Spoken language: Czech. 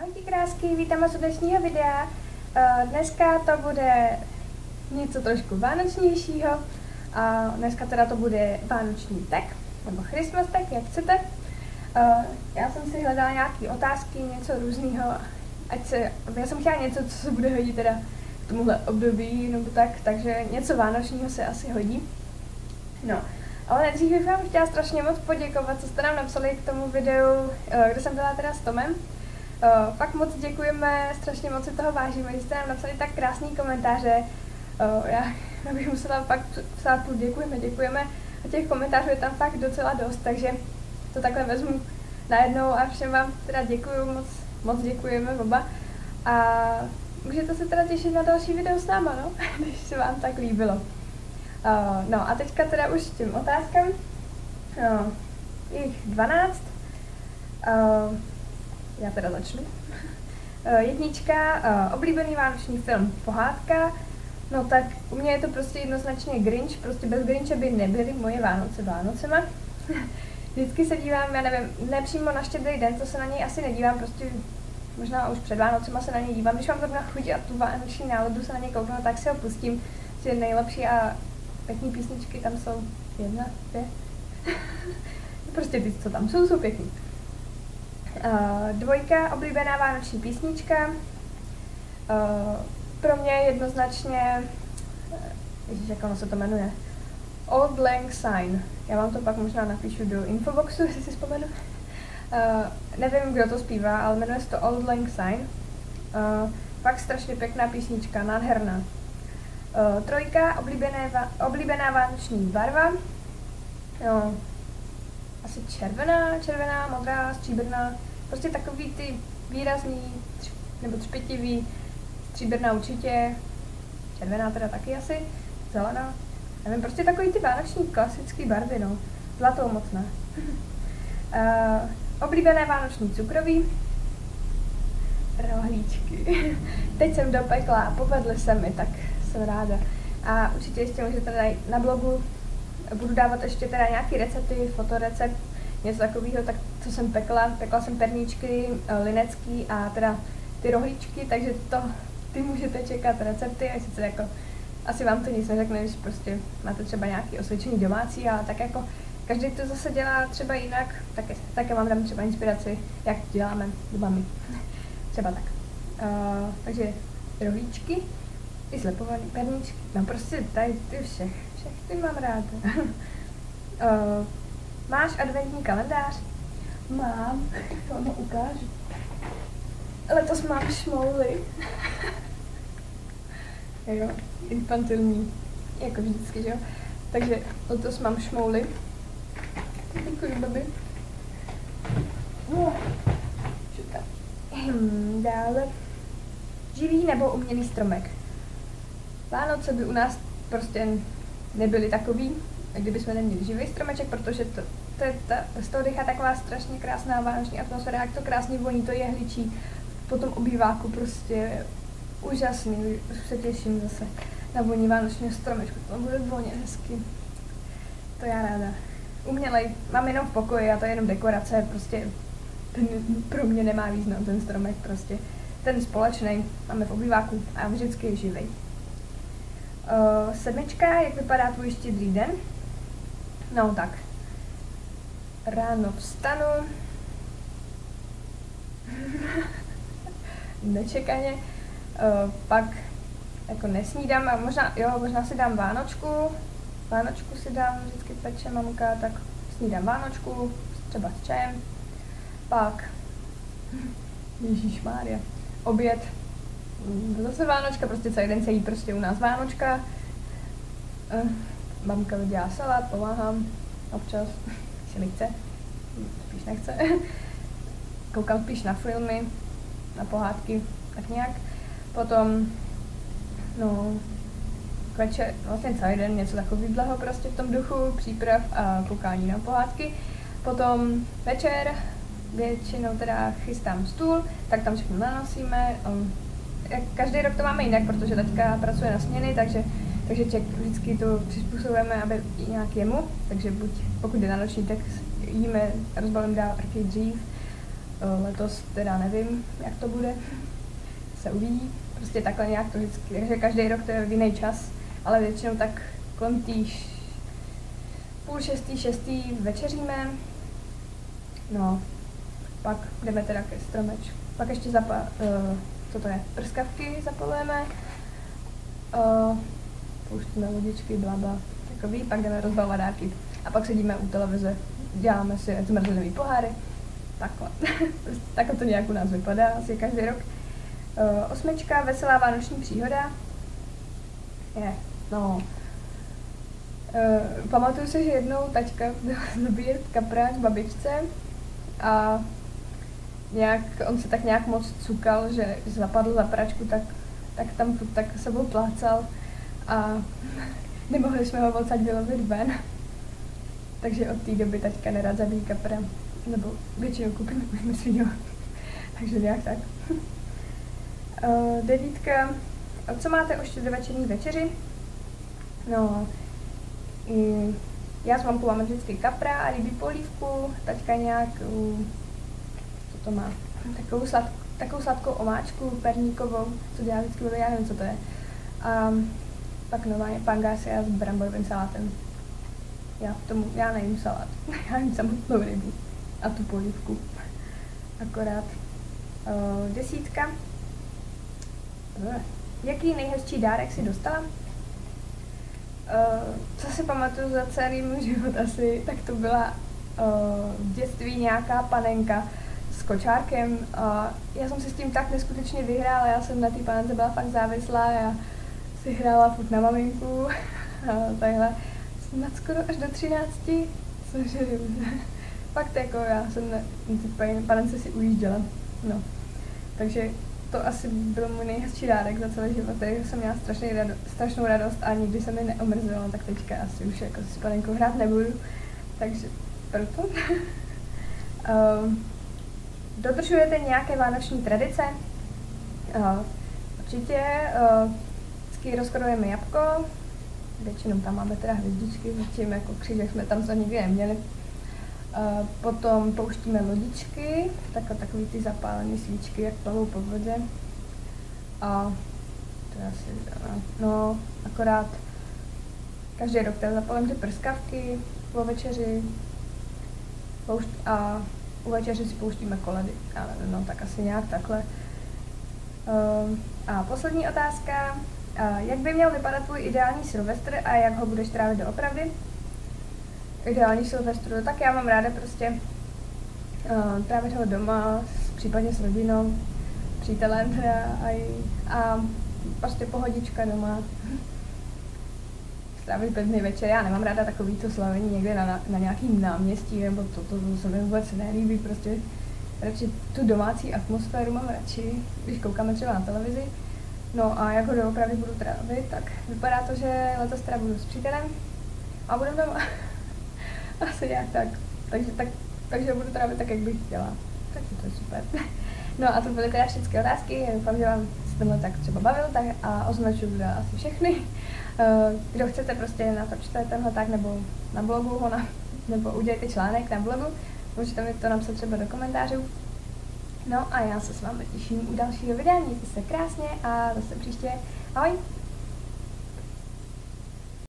Ahojky krásky, vítám vás u dnešního videa. Eh, Dneska to bude něco trošku vánočnějšího. A dneska teda to bude vánoční tek, nebo Christmas tek, jak chcete. Eh, Já jsem si hledala nějaké otázky, něco různého, ať se, já jsem chtěla něco, co se bude hodit teda k tomuhle období, nebo tak, takže něco vánočního se asi hodí. No, ale nejdřív bych vám chtěla strašně moc poděkovat, co jste nám napsali k tomu videu, eh, kde jsem byla teda s Tomem. Uh, fakt moc děkujeme, strašně moc si toho vážíme, že jste nám napsali tak krásný komentáře. Uh, já, já bych musela fakt psát půl děkujeme, děkujeme. A těch komentářů je tam fakt docela dost, takže to takhle vezmu najednou a všem vám teda děkuju, moc, moc děkujeme oba. A můžete se teda těšit na další video s náma, no, když se vám tak líbilo. Uh, no a teďka teda už s tím otázkám. Uh, jich 12. Uh, já teda začnu. Eh, Jednička, uh, oblíbený vánoční film, pohádka. No tak u mě je to prostě jednoznačně Grinch, prostě bez Grinche by nebyly moje Vánoce Vánocema. Vždycky se dívám, já nevím, ne přímo na štědrý den, to se na něj asi nedívám, prostě možná už před Vánocema se na něj dívám, když mám zrovna chuť a tu vánoční náladu se na něj kouknout, tak si ho pustím. Že nejlepší a pěkné písničky tam jsou jedna, dvě. prostě ty, co tam jsou, jsou pěkný. Uh, dvojka, oblíbená vánoční písnička. Uh, pro mě jednoznačně, ježiš, jak ono se to jmenuje, Old Lang Syne. Já vám to pak možná napíšu do infoboxu, jestli si vzpomenu. Uh, nevím, kdo to zpívá, ale jmenuje se to Old Lang Syne. Uh, fakt strašně pěkná písnička, nádherná. Uh, trojka, oblíbené, oblíbená vánoční barva. Jo, asi červená, červená, modrá, stříbrná, prostě takový ty výrazný, nebo třpitivý, stříbrná určitě, červená teda taky asi, zelená, nevím, prostě takový ty vánoční klasický barvy, no, zlatou moc ne. uh, oblíbené vánoční cukroví, rohlíčky. Teď jsem dopekla, povedly se mi, tak jsem ráda. A určitě ještě můžete najít na blogu budu dávat ještě teda nějaký recepty, fotorecept, něco takového, tak co jsem pekla. Pekla jsem perníčky, eh, linecký a teda ty rohlíčky, takže to ty můžete čekat recepty a sice jako asi vám to nic neřekne, když prostě máte třeba nějaký osvědčený domácí, ale tak jako každý to zase dělá třeba jinak, tak, tak já vám dám třeba inspiraci, jak děláme doma my. třeba tak. Uh, takže rohlíčky, i slepovaný perníčky, no prostě tady ty všech všechny mám ráda. uh, máš adventní kalendář? Mám, to vám ho ukážu. Letos mám šmouly. jo, infantilní, jako vždycky, že jo. Takže letos mám šmouly. Děkuji, babi. No, hmm, dále. Živý nebo umělý stromek? Vánoce by u nás prostě nebyli takový, kdyby jsme neměli živý stromeček, protože to, to je ta, z toho dechá taková strašně krásná vánoční atmosféra, jak to krásně voní, to jehličí po tom obýváku, prostě úžasný, už se těším zase na voní vánočního stromečku, to bude voně hezky. To já ráda. Umělej, mám jenom v pokoji a to je jenom dekorace, prostě ten pro mě nemá význam ten stromek, prostě ten společný máme v obýváku a vždycky je živý. Uh, sedmička, jak vypadá tvůj štědrý den? No tak, ráno vstanu, nečekaně, uh, pak jako nesnídám a možná, jo, možná si dám Vánočku, Vánočku si dám, vždycky peče mamka, tak snídám Vánočku, třeba s čajem, pak, Ježíš Mária, oběd, zase Vánočka, prostě celý den se jí prostě u nás Vánočka. Uh, mamka mi dělá salát, pomáhám občas, si nechce, spíš nechce. Koukám spíš na filmy, na pohádky, tak nějak. Potom, no, večer, vlastně celý den něco takového prostě v tom duchu, příprav a koukání na pohádky. Potom večer většinou teda chystám stůl, tak tam všechno nanosíme, um, každý rok to máme jinak, protože teďka pracuje na směny, takže, takže ček, vždycky to přizpůsobujeme, aby nějak jemu, takže buď pokud jde na noční, tak jíme, rozbalím dál taky dřív. Uh, letos teda nevím, jak to bude, se uvidí. Prostě takhle nějak to vždycky, takže každý rok to je v jiný čas, ale většinou tak kolem týž půl šestý, šestý večeříme. No, pak jdeme teda ke stromečku. Pak ještě zapa, uh, co to je, prskavky zapalujeme. Uh, pouštíme lodičky, blabla, takový, pak jdeme rozbalovat dárky. A pak sedíme u televize, děláme si zmrzlinový poháry. Takhle. takhle to nějak u nás vypadá, asi každý rok. Uh, osmička, veselá vánoční příhoda. Je, no. Uh, pamatuju se, že jednou taťka zabíjet kaprák babičce a nějak, on se tak nějak moc cukal, že zapadl za pračku, tak, tak tam tak sebou plácal a nemohli jsme ho odsaď vylovit ven. Takže od té doby taťka nerad zabíjí kapra, nebo většinou koupíme svýho. Takže nějak tak. uh, devítka. Co máte o štědrovečerní večeři? No, um, já s mamkou máme vždycky kapra a rybí polívku, taťka nějak, co to má, takovou, slad, takovou sladkou omáčku perníkovou, co dělá vždycky, já nevím, co to je. A pak normálně pangásia s bramborovým salátem. Já tomu, já nejím salát, já jím samotnou rybu a tu polívku. Akorát. Uh, desítka. Jaký nejhezčí dárek si dostala? Uh, co si pamatuju za celý můj život asi, tak to byla uh, v dětství nějaká panenka kočárkem. Já jsem si s tím tak neskutečně vyhrála, já jsem na té panence byla fakt závislá, já si hrála furt na maminku a takhle snad skoro až do 13, což je fakt jako já jsem na ty panence si ujížděla. No. Takže to asi byl můj nejhezčí dárek za celý život, takže jsem měla strašný rado, strašnou radost a nikdy se mi neomrzelo, tak teďka asi už jako s panenkou hrát nebudu. Takže proto. um, dodržujete nějaké vánoční tradice? Uh, určitě. Uh, vždycky rozkrodujeme jabko, většinou tam máme teda hvězdičky, zatím jako křížek jsme tam za nikdy neměli. Uh, potom pouštíme lodičky, tak, takový ty zapálené svíčky, jak plavou po vodě. A to je asi, no, akorát každý rok teda zapalím ty prskavky po večeři poušť, a u večeři si pouštíme koledy. Ale no, tak asi nějak takhle. Uh, a poslední otázka. Jak by měl vypadat tvůj ideální Silvestr a jak ho budeš trávit doopravdy? Ideální Silvestr, tak já mám ráda prostě uh, trávit ho doma, případně s rodinou, přítelem teda a, a prostě pohodička doma. Strávit pevný večer, já nemám ráda takový to slavení někde na, na, nějakým náměstí, nebo to, to, to se mi vůbec nelíbí, prostě radši tu domácí atmosféru mám radši, když koukáme třeba na televizi, No a jak ho doopravdy budu trávit, tak vypadá to, že letos teda budu s přítelem a budeme doma. Asi nějak tak. Takže, tak. takže budu trávit tak, jak bych chtěla. Takže to je super. No a to byly teda všechny otázky. Doufám, že vám se tenhle tak třeba bavil tak a označuju asi všechny. Eh, kdo chcete prostě natočte tenhle tak nebo na blogu ho na, nebo udělejte článek na blogu, můžete mi to napsat třeba do komentářů. No a já se s vámi těším u dalšího videa, mějte se krásně a zase příště. Ahoj!